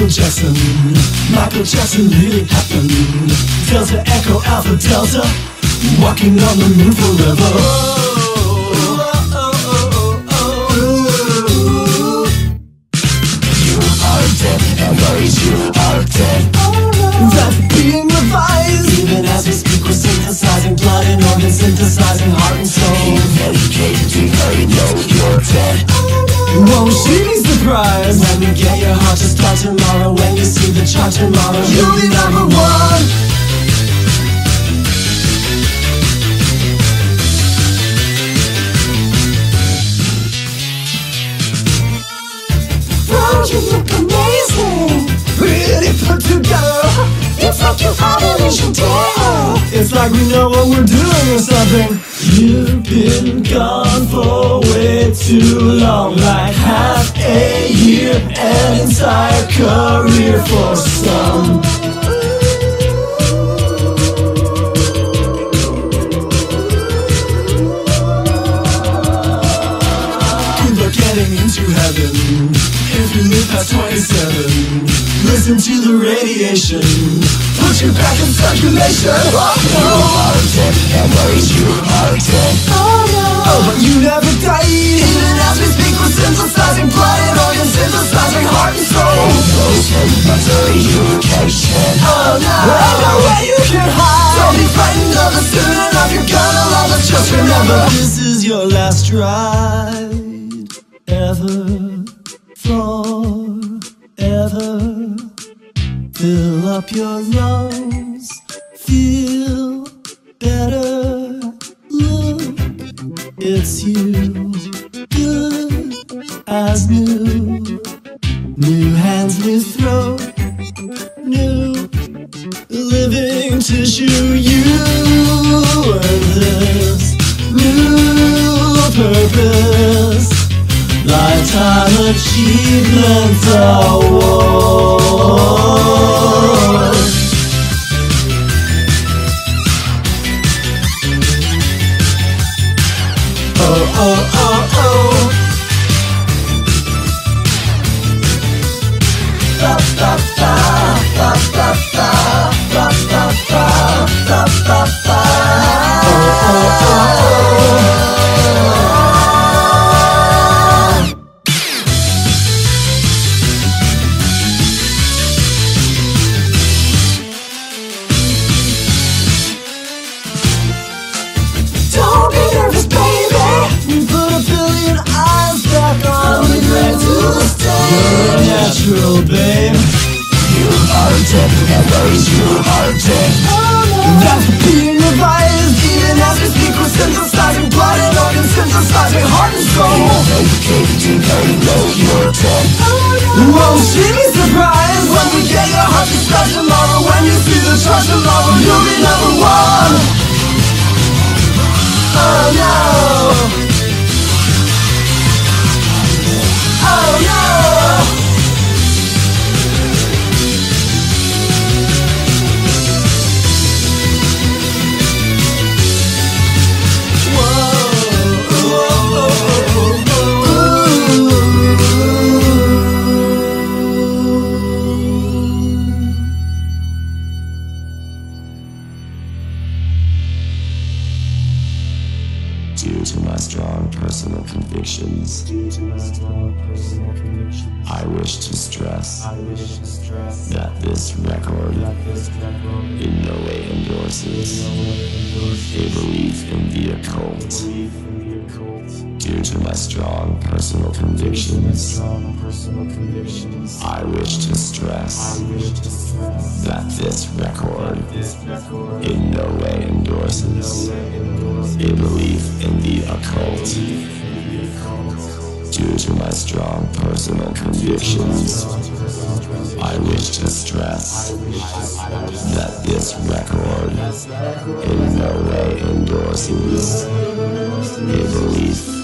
Michael Jackson Michael Jackson really happened. Delta Echo Alpha Delta, walking on the moon forever. You are dead, and worries you are dead. That's being revised. Even as we speak, we're synthesizing blood and organs, synthesizing heart and soul. Medicating her, you know you're dead. Won't she be surprised tomorrow? When you see the chart tomorrow, you'll be number one. Wow, you look amazing. Really put together. It's like you have a vision. It's like we know what we're doing or something. You've been gone for way too long, like a year, an entire career for some. Are getting into heaven if you live past 27. Listen to the radiation, put you back in circulation. Oh, no. Dead, and worries you dead. Oh know, but you never die. Even as we speak we're synthesizing blood And organs, synthesizing heart and soul. You can't Oh no, I know where you can hide. Don't be frightened of the student of your gun Alive, just remember This is your last ride. It's you, good as new. New hands, new throat, new living tissue. You and this new purpose. Lifetime Achievement Award. Oh, oh, oh, You're a natural, babe. You are dead, and worries you are dead. That's being revised. Even as we speak, we're synthesizing blood and organs, synthesizing heart and soul. Medicating her, you know you're dead. Won't she be surprised when we get your heart to start tomorrow? When you see the chart tomorrow, you'll be strong personal convictions. Due to my strong personal convictions. I wish to stress. That this record, in no way endorses, a belief in the occult. Due to my strong personal convictions, I wish to stress, that this record, that this record in no way endorses. In no way endorses a belief in the occult. Due to my strong personal convictions, I wish to stress that this record in no way endorses a belief.